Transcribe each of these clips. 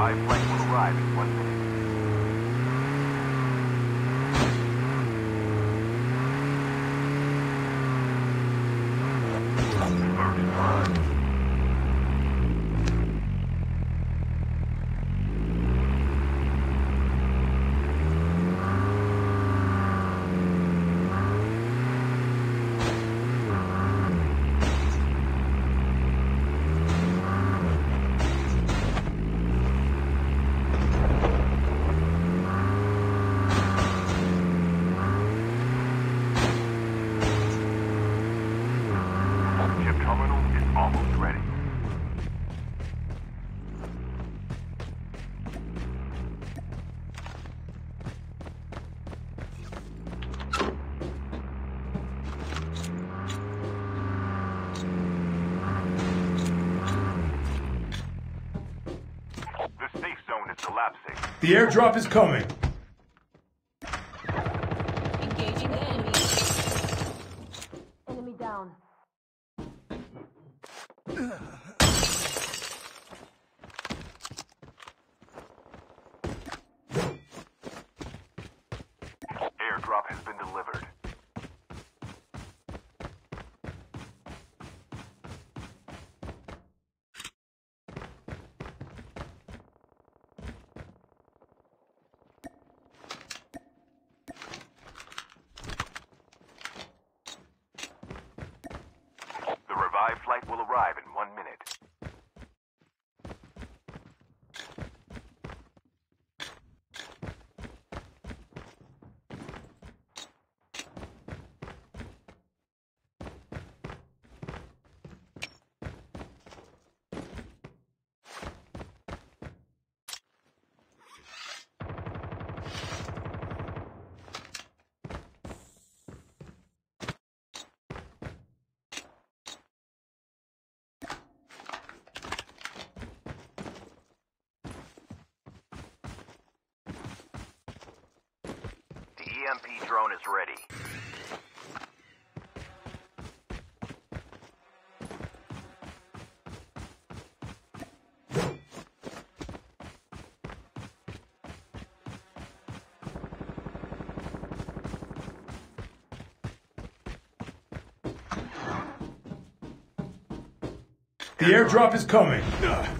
Revived flight will arrive in one minute. Collapsing. The airdrop is coming. Engaging the enemy. Enemy down. Airdrop has been delivered. The revived flight will arrive in one minute. EMP drone is ready. The airdrop is coming. The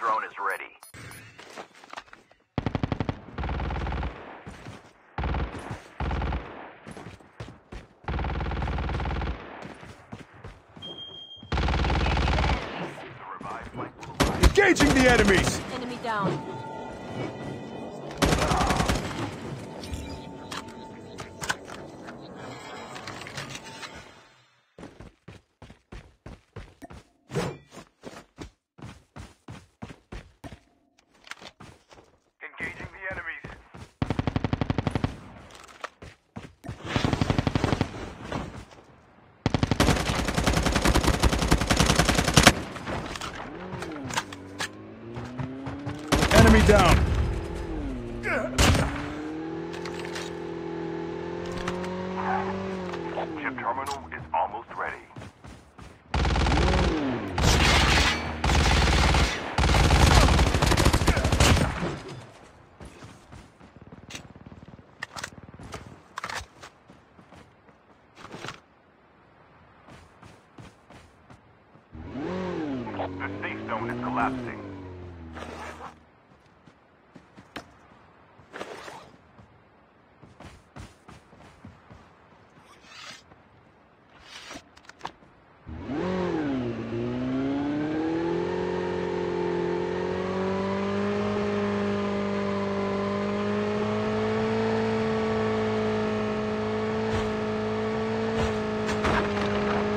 drone is ready. The revived flight will arrive. Engaging the enemies. Enemy down. Engaging the enemies. Enemy down. Chip terminal is almost ready. The safe zone is collapsing.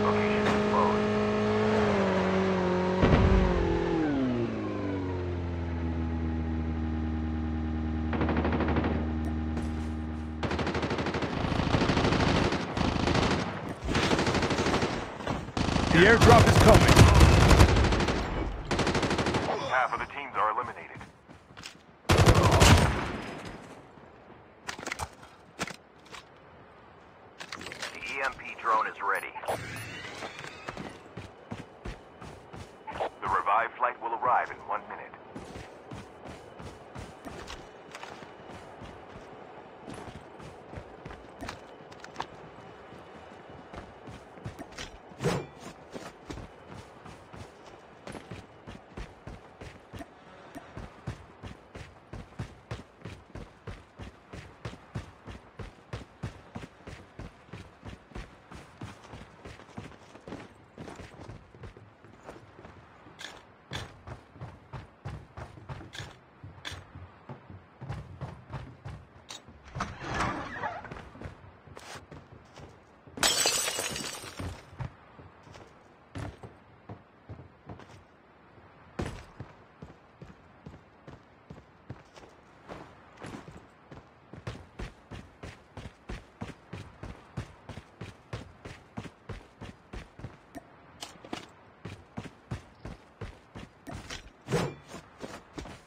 Location exposed. The airdrop is coming. Half of the teams are eliminated.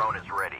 drone is ready.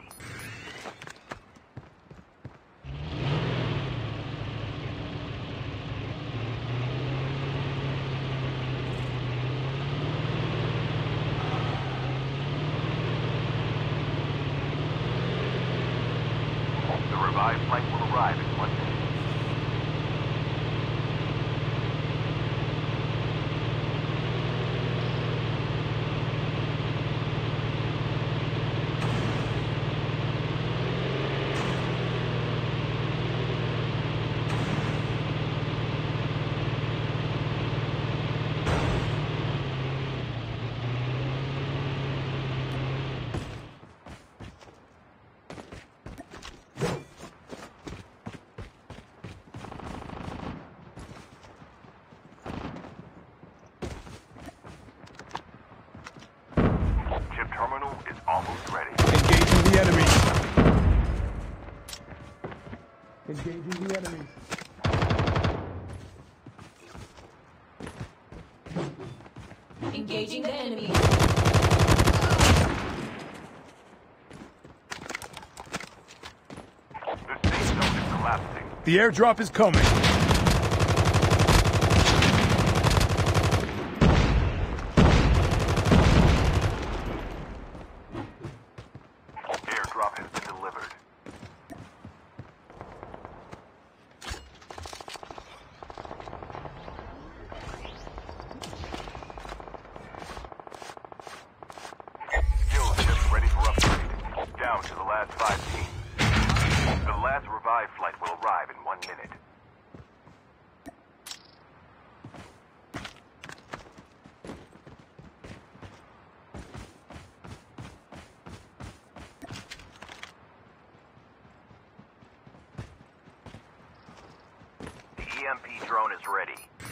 Engaging the enemies. Engaging the enemy. The airdrop is coming. EMP drone is ready.